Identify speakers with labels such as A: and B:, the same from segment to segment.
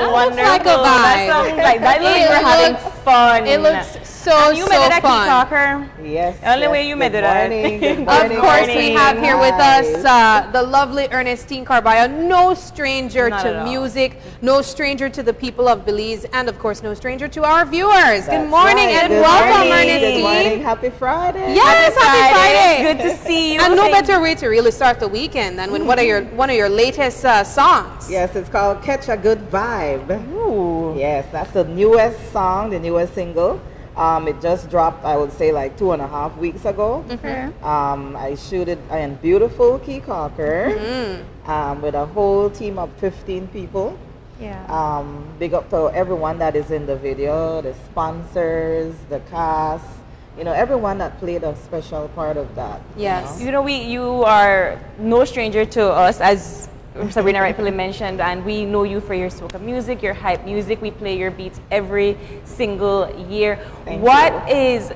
A: that
B: wonderful.
A: Looks like a vibe.
B: That sounds like that looks like we're having fun.
A: It looks so
B: and you
A: so
B: made it a
A: fun.
B: key talker.
C: Yes.
B: Only
C: yes.
B: way you made
C: Good
B: it,
C: morning, good
B: Of
A: Of
C: morning,
A: course, we have here with us uh, the lovely Ernestine Carballo, no stranger
B: Not
A: to music, no stranger to the people of Belize, and of course, no stranger to our viewers. Good morning
C: right.
A: and
C: Good
A: welcome,
C: morning.
A: Ernestine.
C: Good morning. Happy Friday.
A: Yes, happy Friday.
B: Good to see you.
A: And no
B: Thank-
A: better way to really start the weekend than with one of your one of your latest uh, songs.
C: Yes, it's called Catch a Good Vibe.
B: Ooh.
C: Yes, that's the newest song, the newest single. Um, it just dropped, I would say, like two and a half weeks ago.
B: Okay.
C: Um, I shoot it in beautiful Caye Caulker
A: Mm-hmm.
C: um, with a whole team of 15 people.
B: Yeah.
C: Um, big up to everyone that is in the video, the sponsors, the cast, you know, everyone that played a special part of that. you
A: Yes.
C: know.
B: You know, we you are no stranger to us, as Sabrina rightfully mentioned, and we know you for your soca music, your hype music. We play your beats every single year.
C: Thank
B: What
C: you.
B: is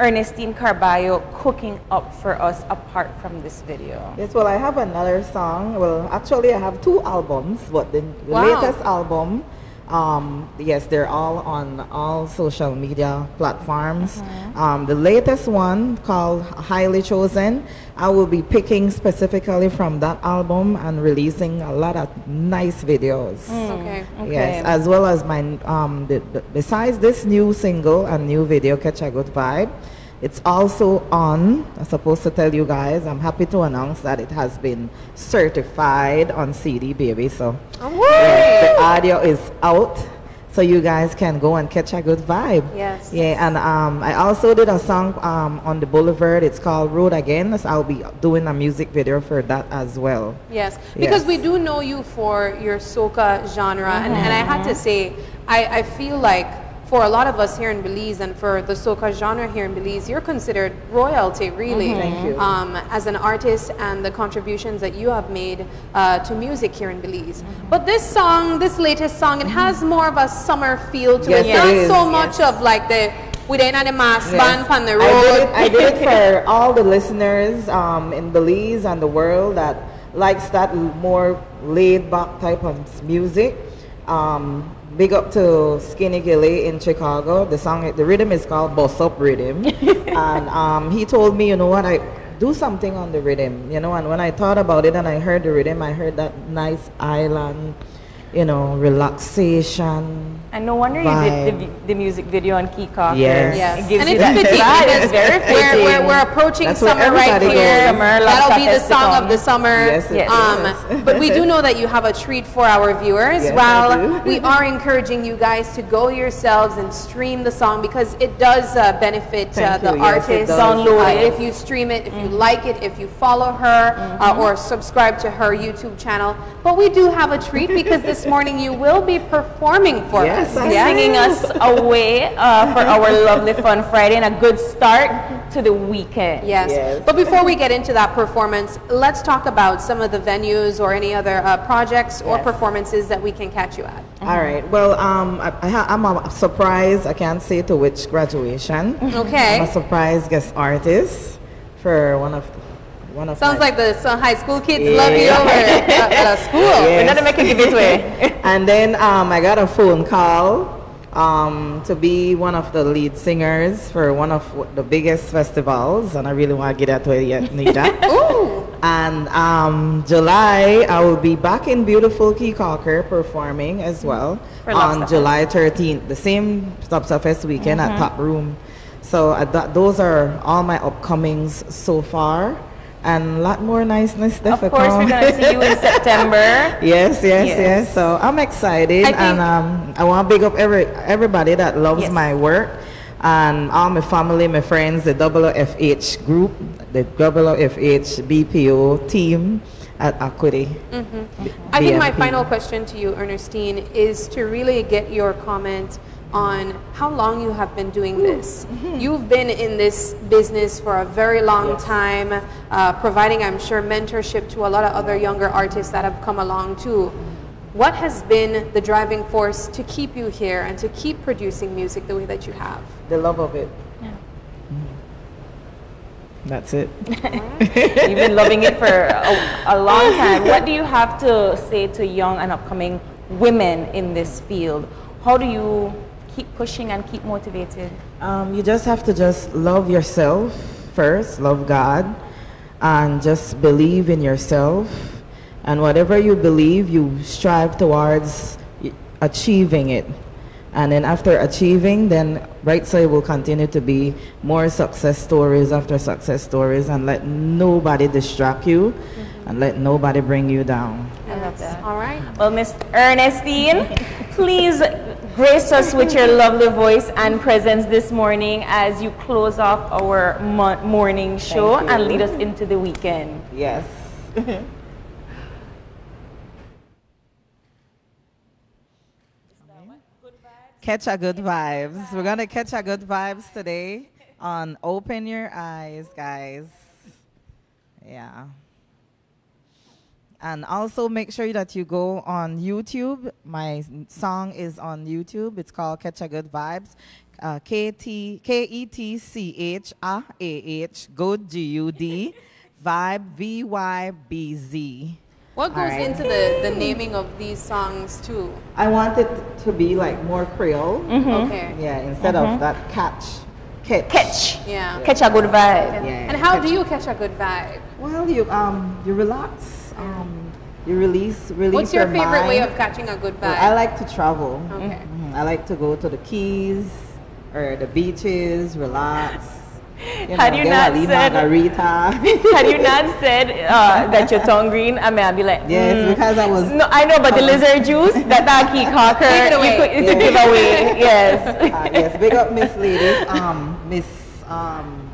B: Ernestine Carballo cooking up for us apart from this video?
C: Yes, well, I have another song. Well, actually, I have two albums, but the, the
A: Wow.
C: latest album, um, yes, they're all on all social media platforms. Um, the latest one called Highly Chosen, I will be picking specifically from that album and releasing a lot of nice videos.
A: Okay.
C: Yes, as well as my um, the, the, besides this new single and new video, Catch a Good Vibe, it's also on. I'm supposed to tell you guys. I'm happy to announce that it has been certified on CD Baby. So yes, the audio is out, so you guys can go and catch a good vibe.
A: Yes.
C: Yeah, and um, I also did a song um, on the Boulevard. It's called Road Again. So I'll be doing a music video for that as well.
A: Yes, because
C: Yes.
A: we do know you for your soca genre, and, and I have to say, I, I feel like for a lot of us here in Belize and for the soca genre here in Belize, you're considered royalty, really,
C: Thank you.
A: Um, as an artist and the contributions that you have made uh, to music here in Belize. But this song, this latest song, it has more of a summer feel to
C: Yes,
A: it.
C: it
A: Not
C: is,
A: so much of like the we ain't the mass
C: Yes.
A: band on the
C: I did, it, I did it for all the listeners um, in Belize and the world that likes that more laid back type of music. Um, big up to Skinny Gilly in Chicago. The song, the rhythm is called Boss Up Rhythm. and um, he told me, you know what, I do something on the rhythm, you know. And when I thought about it and I heard the rhythm, I heard that nice island, you know, relaxation.
B: And no wonder you did the, the music video on Caye Caulker.
C: Yes.
A: Yes.
B: It gives
A: and
B: you
A: it's
B: that
A: fitting
B: vibe.
A: because
B: It's very
A: we're, we're, we're approaching
C: That's
A: summer right
C: everybody
A: here.
B: Summer,
A: That'll be the song of the summer.
C: Yes, it
A: um,
C: is.
A: but we do know that you have a treat for our viewers.
C: Yes, I
A: well, we are encouraging you guys to go yourselves and stream the song because it does uh, benefit uh, the
C: you. Yes, it
A: artist.
C: does.
B: Download
A: Uh,
B: it.
A: if you stream it, if you like it, if you follow her uh, or subscribe to her YouTube channel. But we do have a treat because this morning you will be performing for
C: Yes,
A: us. Yes?
B: singing us away uh, for our lovely fun Friday and a good start to the weekend.
A: Yes.
C: Yes.
A: But before we get into that performance, let's talk about some of the venues or any other uh, projects or
C: Yes.
A: performances that we can catch you at.
C: All right. Well, um, I, I, I'm a surprise. I can't say to which graduation.
A: Okay.
C: I'm a surprise guest artist for one of one of.
A: Sounds
C: my-
A: like the some high school kids
C: Yeah.
A: love you over at, at a school.
C: Yes.
B: We're not making it this way.
C: and then um, I got a phone call um, to be one of the lead singers for one of the biggest festivals, and I really want to get that to you, Nita.
A: Ooh.
C: And um, July, I will be back in beautiful Caye Caulker performing as well
B: For
C: on
B: Lobster
C: July 13th, the same Lobster Fest weekend
B: Mm-hmm.
C: at Top Room. So uh, that, those are all my upcomings so far, and a lot more niceness.
B: Of course, we're to see you in September.
C: Yes, yes, yes,
B: Yes.
C: So I'm excited, and um, I want to big up every everybody that loves
B: Yes.
C: my work, and all my family, my friends, the WFH group, the WFH BPO team at Acuity.
A: I think my final question to you, Ernestine, is to really get your comment on how long you have been doing this. You've been in this business for a very long
C: Yes.
A: time, uh, providing, I'm sure, mentorship to a lot of other younger artists that have come along too. What has been the driving force to keep you here and to keep producing music the way that you have?
C: The love of it. That's it.
B: You've been loving it for a, a long time. What do you have to say to young and upcoming women in this field. How do you keep pushing and keep motivated?
C: Um, you just have to just love yourself first, love God, and just believe in yourself. And whatever you believe, you strive towards achieving it. And then after achieving, then Right Side will continue to be more success stories after success stories and let nobody distract you mm-hmm. and let nobody bring you down.
B: I love that.
A: All right.
B: Well, Miss Ernestine, please grace us with your lovely voice and presence this morning as you close off our morning show and lead us into the weekend.
C: Yes. catch our good vibes. We're going to catch our good vibes today on Open Your Eyes, guys. Yeah. And also make sure that you go on YouTube. My song is on YouTube. It's called Catch a Good Vibes. Uh, K-T, K-E-T-C-H-A-A-H, good G-U-D, vibe, V-Y-B-Z.
A: What goes right. into the, the naming of these songs too?
C: I want it to be like more Creole.
B: Mm-hmm.
A: Okay.
C: Yeah, instead mm-hmm. of that catch. Catch.
B: Catch.
A: Yeah.
B: Catch a good vibe.
A: Yeah. And how do you catch a good vibe?
C: Well, you um you relax. Um, you release release
A: What's your,
C: your
A: favorite
C: mind.
A: way of catching a good vibe?
C: Well, I like to travel.
A: Okay.
C: Mm-hmm. I like to go to the Keys or the beaches, relax.
B: You had you not said
C: margarita.
B: had you not said uh, that your tongue green, I mean, I'd be like,
C: yes, mm. because I was.
B: No, I know, but the lizard juice, that that Caye Caulker,
A: it away.
B: you could, it's yeah. a giveaway. Yes.
C: Uh, yes, big up Miss Lady, um, Miss um,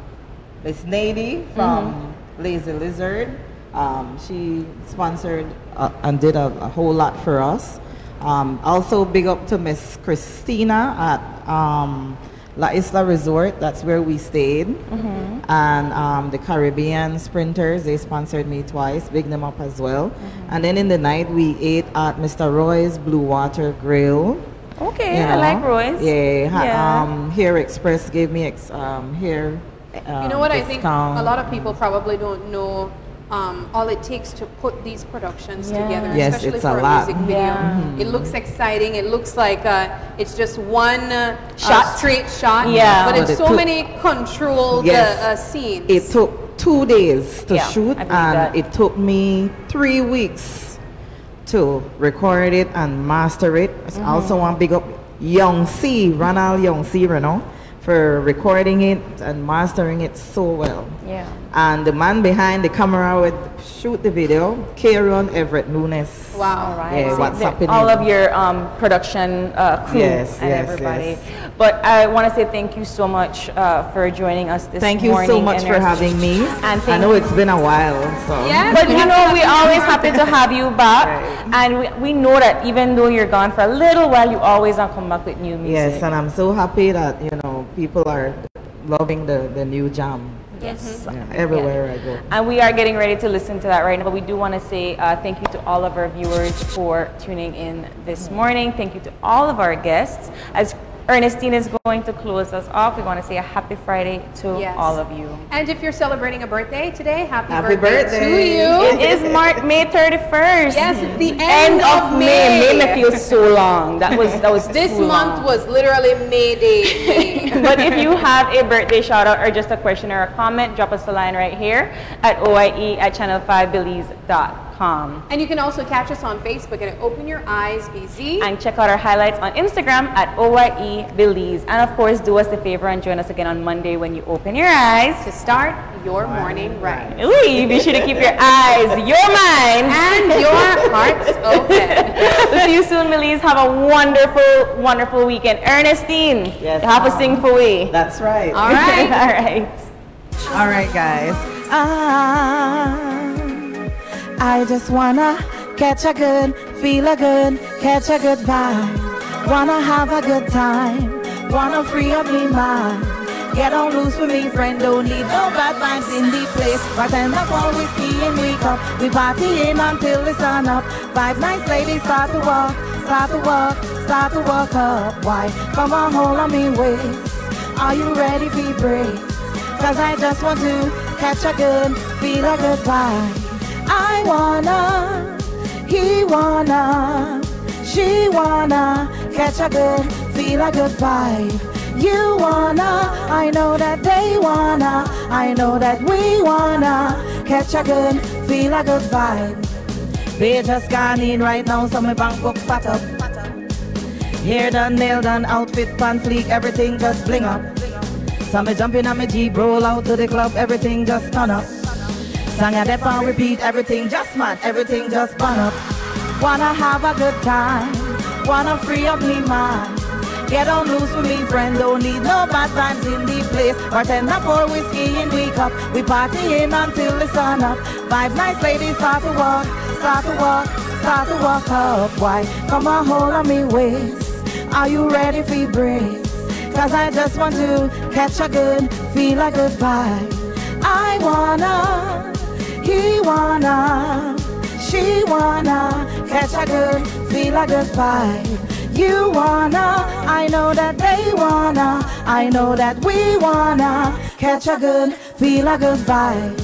C: Miss Nady from mm-hmm. Lazy Lizard. Um, she sponsored uh, and did a, a, whole lot for us. Um, also, big up to Miss Christina at um, La Isla Resort, that's where we stayed.
B: Mm-hmm.
C: And um, the Caribbean Sprinters, they sponsored me twice, big them up as well. Mm-hmm. And then in the night, we ate at Mr. Roy's Blue Water Grill.
B: Okay, you know? I like Roy's.
C: Yeah, yeah. Um, Hair Express gave me ex- um, hair.
A: Um, you know what? Discount. I think a lot of people probably don't know um, all it takes to put these productions yeah. together,
C: yes,
A: especially
C: for
A: a,
C: a
A: music video.
B: Yeah. Mm-hmm.
A: It looks exciting. It looks like uh, it's just one uh, shot, straight shot.
B: Yeah,
A: but, but it's it so many controlled
C: yes,
A: uh, scenes.
C: It took two days to
B: yeah,
C: shoot, and
B: that.
C: it took me three weeks to record it and master it. Mm-hmm. I also want to big up Young C, Ronald Young C, you know for recording it and mastering it so well.
B: Yeah.
C: And the man behind the camera would shoot the video, Kieran Everett Nunes.
A: Wow.
B: All right.
C: Yeah, what's happening?
B: All of your um, production uh, crew
C: yes,
B: and
C: yes,
B: everybody.
C: Yes.
B: But I want to say thank you so much uh, for joining us this
C: thank
B: morning.
C: Thank you so much for having me.
B: And
C: I know it's been a while, so.
A: Yeah,
B: but you know, we're always happy to have you back.
C: Right.
B: And we, we know that even though you're gone for a little while, you always come back with new music.
C: Yes, and I'm so happy that, you know, people are loving the, the new jam.
B: Yes.
C: Yeah, everywhere yeah. I go.
B: And we are getting ready to listen to that right now. But we do want to say uh, thank you to all of our viewers for tuning in this morning. Thank you to all of our guests. As Ernestine is going to close us off. We want to say a happy Friday to
A: yes.
B: all of you.
A: And if you're celebrating a birthday today, happy,
C: happy
A: birthday,
C: birthday,
A: to you.
B: It is March May 31st.
A: Yes, it's the end,
B: end of,
A: of
B: May. May. May feels so long. That was that was
A: This
B: month
A: long. was literally May Day.
B: but if you have a birthday shout out or just a question or a comment, drop us a line right here at oye at channel5belize.com.
A: And you can also catch us on Facebook at Open Your Eyes BZ.
B: And check out our highlights on Instagram at OYE Belize. And of course, do us the favor and join us again on Monday when you open your eyes
A: to start your morning right.
B: Ooh, be sure to keep your eyes, your mind,
A: and your hearts open.
B: we'll see you soon, Belize. Have a wonderful, wonderful weekend. Ernestine,
C: yes,
B: have a sing for we.
C: That's right.
A: All right.
B: All right.
C: All right, guys. Ah. I just wanna catch a good, feel a good, catch a good vibe. Wanna have a good time, wanna free up me mind. Get on loose with me, friend, don't need no bad vibes in the place. Bartend up all whiskey and wake up. We partying until the sun up. Five nice ladies start to walk, start to walk, start to walk up. Why? Come on, hold on me waist. Are you ready for break? Cause I just want to catch a good, feel a good vibe. I wanna, he wanna She wanna catch a good, feel a good vibe. You wanna, I know that they wanna, I know that we wanna catch a good, feel a good vibe. They just gone in right now, so my bank book fat up. Hair done, nail done, outfit pan fleek, everything just bling up. So me jumping on my Jeep, roll out to the club, everything just turn up. Song a dep on repeat, everything just mad, everything just burn up. Wanna have a good time, wanna free up me mind. Get on loose with me, friend, don't need no bad times in the place. Bartender pour whiskey in we cup, we partying until the sun up. Five nice ladies start to walk, start to walk, start to walk up. Why? Come on, hold on me waist. Are you ready for breeze? Cause I just want to catch a good, feel a good vibe. I wanna, he wanna, she wanna catch a good, feel a good vibe. You wanna, I know that they wanna, I know that we wanna catch a good, feel a good vibe.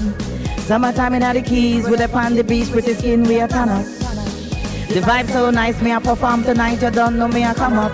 C: Summertime in the keys with a on the beach, pretty skin we a turn up. The vibe so nice, me a perform tonight, you don't know me a come up.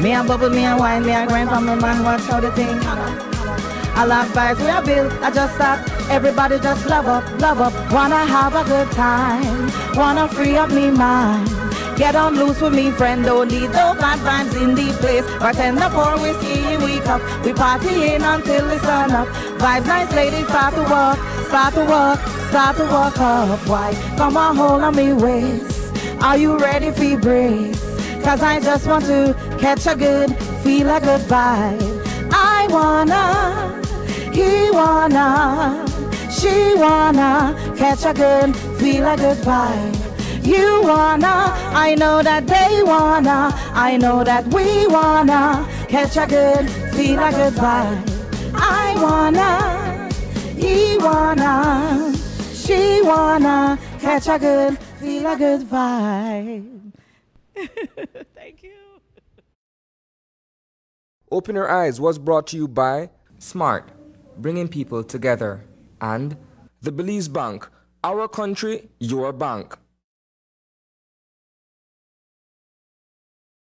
C: Me a bubble, me a wine, me a grind from me man, watch how the thing come up. I love vibes we a build, I just start. Everybody just love up, love up. Wanna have a good time, wanna free up me mind. Get on loose with me, friend, don't need no bad vibes in the place. Bartender pour whiskey in we cup, we partying until the sun up. Vibes nice ladies start to walk, start to walk, start to walk up. Why? Come on, hold on me waist. Are you ready for breeze? Cause I just want to catch a good, feel a good vibe. I wanna, he wanna, she wanna catch a good, feel a good vibe. You wanna, I know that they wanna, I know that we wanna catch a good, feel a good vibe. I wanna, he wanna, she wanna catch a good, feel a good vibe. Thank you.
D: Open Your Eyes was brought to you by Smart, bringing people together, and the Belize Bank, our country, your bank.